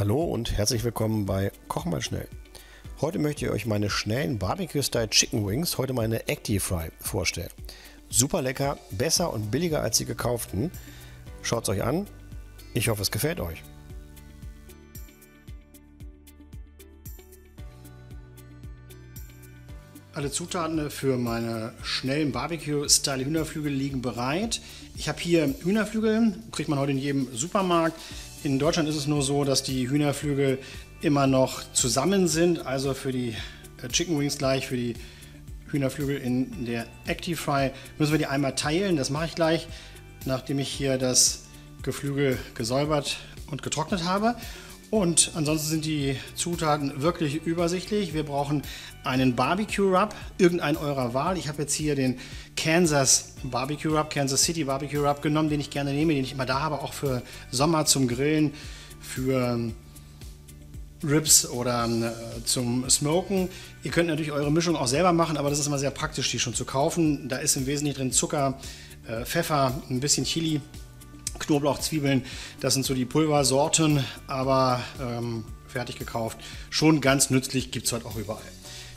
Hallo und herzlich willkommen bei Kochen mal schnell. Heute möchte ich euch meine schnellen Barbecue-Style Chicken Wings, heute meine Active Fry, vorstellen. Super lecker, besser und billiger als die gekauften. Schaut es euch an. Ich hoffe, es gefällt euch. Alle Zutaten für meine schnellen Barbecue-Style Hühnerflügel liegen bereit. Ich habe hier Hühnerflügel, kriegt man heute in jedem Supermarkt. In Deutschland ist es nur so, dass die Hühnerflügel immer noch zusammen sind, also für die äh, Chicken Wings gleich, für die Hühnerflügel in der Active Fry müssen wir die einmal teilen. Das mache ich gleich, nachdem ich hier das Geflügel gesäubert und getrocknet habe. Und ansonsten sind die Zutaten wirklich übersichtlich. Wir brauchen einen Barbecue Rub, irgendein eurer Wahl. Ich habe jetzt hier den Kansas Barbecue Rub, Kansas City Barbecue Rub genommen, den ich gerne nehme, den ich immer da habe, auch für Sommer zum Grillen, für ähm, Ribs oder äh, zum Smoken. Ihr könnt natürlich eure Mischung auch selber machen, aber das ist immer sehr praktisch, die schon zu kaufen. Da ist im Wesentlichen drin Zucker, äh, Pfeffer, ein bisschen Chili Knoblauch, Zwiebeln, das sind so die Pulversorten, aber ähm, fertig gekauft. Schon ganz nützlich, gibt es halt auch überall.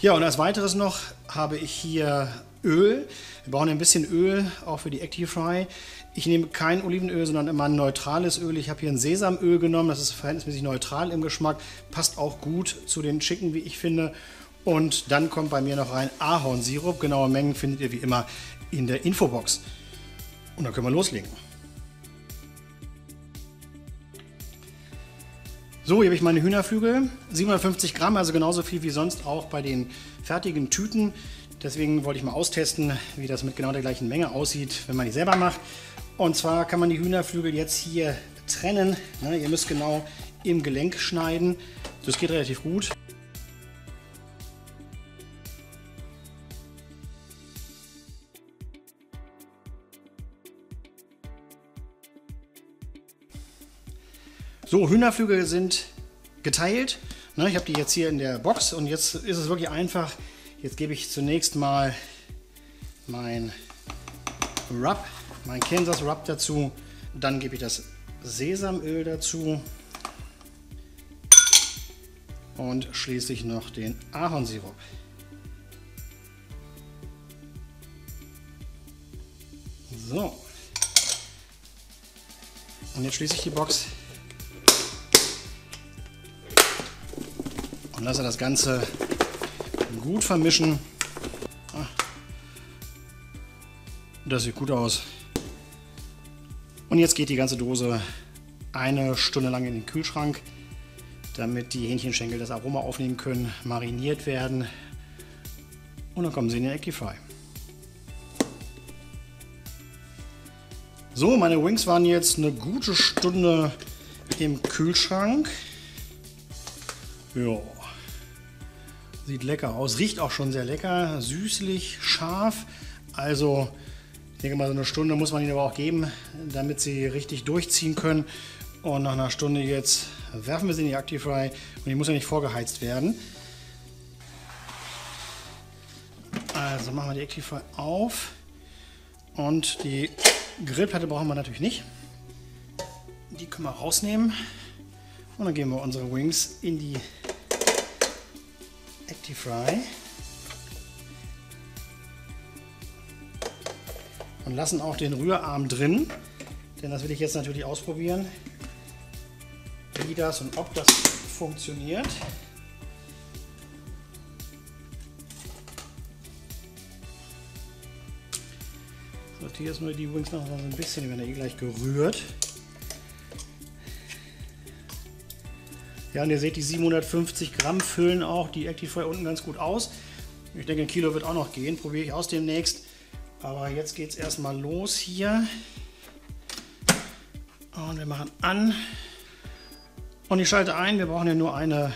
Ja, und als weiteres noch habe ich hier Öl. Wir brauchen ein bisschen Öl, auch für die Active Fry. Ich nehme kein Olivenöl, sondern immer ein neutrales Öl. Ich habe hier ein Sesamöl genommen, das ist verhältnismäßig neutral im Geschmack, passt auch gut zu den Chicken, wie ich finde. Und dann kommt bei mir noch rein Ahornsirup. Genaue Mengen findet ihr wie immer in der Infobox. Und dann können wir loslegen. So, hier habe ich meine Hühnerflügel. 750 Gramm, also genauso viel wie sonst auch bei den fertigen Tüten. Deswegen wollte ich mal austesten, wie das mit genau der gleichen Menge aussieht, wenn man die selber macht. Und zwar kann man die Hühnerflügel jetzt hier trennen. Ne, ihr müsst genau im Gelenk schneiden. Das geht relativ gut. So, Hühnerflügel sind geteilt. Ne, ich habe die jetzt hier in der Box und jetzt ist es wirklich einfach. Jetzt gebe ich zunächst mal mein Rub, mein Kansas Rub dazu. Dann gebe ich das Sesamöl dazu. Und schließlich noch den Ahornsirup. So. Und jetzt schließe ich die Box und lasse das Ganze gut vermischen. Ah. Das sieht gut aus. Und jetzt geht die ganze Dose eine Stunde lang in den Kühlschrank, damit die Hähnchenschenkel das Aroma aufnehmen können, mariniert werden. Und dann kommen sie in den Equify. So, meine Wings waren jetzt eine gute Stunde im Kühlschrank. Ja. Sieht lecker aus, riecht auch schon sehr lecker, süßlich, scharf. Also ich denke mal so eine Stunde muss man ihnen aber auch geben, damit sie richtig durchziehen können. Und nach einer Stunde jetzt werfen wir sie in die Actifry und die muss ja nicht vorgeheizt werden. Also machen wir die Actifry auf und die Grillplatte brauchen wir natürlich nicht. Die können wir rausnehmen und dann geben wir unsere Wings in die Actifry und lassen auch den Rührarm drin, denn das will ich jetzt natürlich ausprobieren, wie das und ob das funktioniert. Sortiere jetzt nur die Wings noch so ein bisschen, die werden ja eh gleich gerührt. Ja, und ihr seht, die 750 Gramm füllen auch die Actifry unten ganz gut aus. Ich denke, ein Kilo wird auch noch gehen. Probiere ich aus demnächst. Aber jetzt geht es erstmal los hier. Und wir machen an. Und ich schalte ein. Wir brauchen ja nur eine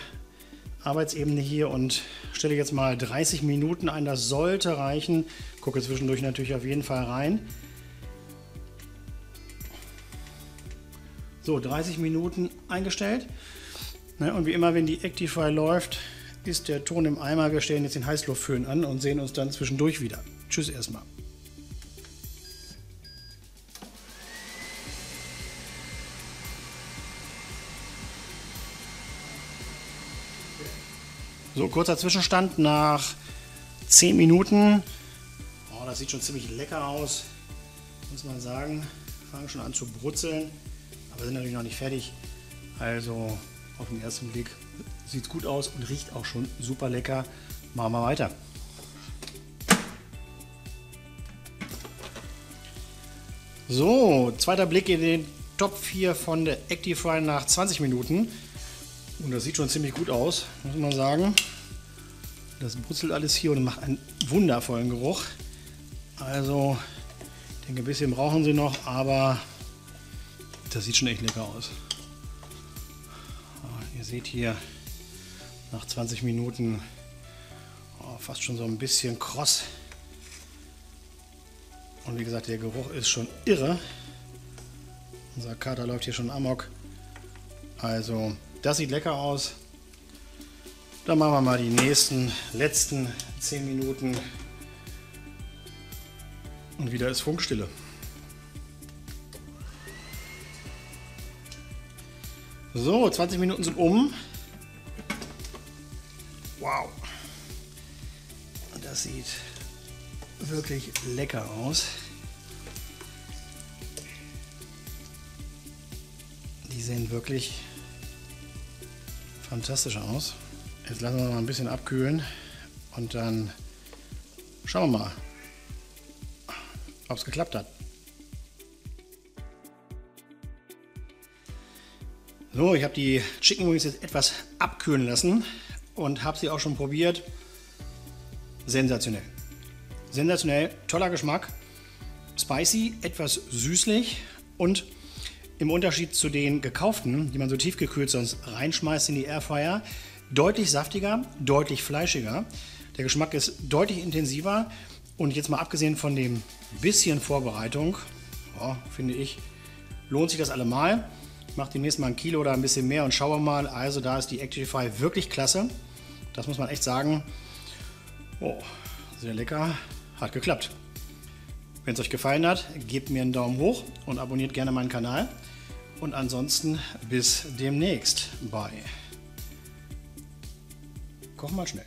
Arbeitsebene hier und stelle jetzt mal 30 Minuten ein. Das sollte reichen. Gucke zwischendurch natürlich auf jeden Fall rein. So, 30 Minuten eingestellt. Ne, und wie immer, wenn die Actify läuft, ist der Ton im Eimer. Wir stellen jetzt den Heißluftföhn an und sehen uns dann zwischendurch wieder. Tschüss erstmal. So, kurzer Zwischenstand nach 10 Minuten. Oh, das sieht schon ziemlich lecker aus, muss man sagen. Fangen schon an zu brutzeln, aber sind natürlich noch nicht fertig. Also auf den ersten Blick sieht gut aus und riecht auch schon super lecker. Machen wir weiter. So, zweiter Blick in den Top 4 von der Actifry nach 20 Minuten. Und das sieht schon ziemlich gut aus, muss man sagen. Das brutzelt alles hier und macht einen wundervollen Geruch. Also, ich denke, ein bisschen brauchen sie noch, aber das sieht schon echt lecker aus. Seht hier nach 20 Minuten oh, fast schon so ein bisschen kross. Und wie gesagt, der Geruch ist schon irre. Unser Kater läuft hier schon amok. Also, das sieht lecker aus. Dann machen wir mal die nächsten, letzten 10 Minuten. Und wieder ist Funkstille. So, 20 Minuten sind um. Wow. Das sieht wirklich lecker aus. Die sehen wirklich fantastisch aus. Jetzt lassen wir mal ein bisschen abkühlen und dann schauen wir mal, ob es geklappt hat. So, ich habe die Chicken Wings jetzt etwas abkühlen lassen und habe sie auch schon probiert. Sensationell. Sensationell, toller Geschmack. Spicy, etwas süßlich und im Unterschied zu den gekauften, die man so tiefgekühlt sonst reinschmeißt in die Airfryer, deutlich saftiger, deutlich fleischiger. Der Geschmack ist deutlich intensiver und jetzt mal abgesehen von dem bisschen Vorbereitung, oh, finde ich, lohnt sich das allemal. Mache demnächst mal ein Kilo oder ein bisschen mehr und schaue mal. Also da ist die Actify wirklich klasse. Das muss man echt sagen. Oh, sehr lecker. Hat geklappt. Wenn es euch gefallen hat, gebt mir einen Daumen hoch und abonniert gerne meinen Kanal. Und ansonsten bis demnächst bei Koch mal schnell.